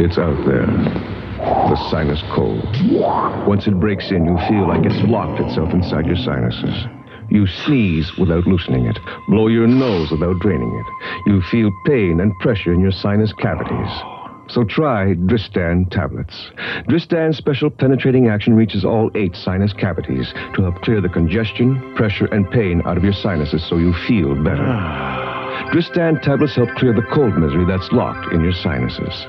It's out there. The sinus cold. Once it breaks in, you feel like it's locked itself inside your sinuses. You sneeze without loosening it, blow your nose without draining it. You feel pain and pressure in your sinus cavities. So try Dristan tablets. Dristan's special penetrating action reaches all eight sinus cavities to help clear the congestion, pressure, and pain out of your sinuses so you feel better. Dristan tablets help clear the cold misery that's locked in your sinuses.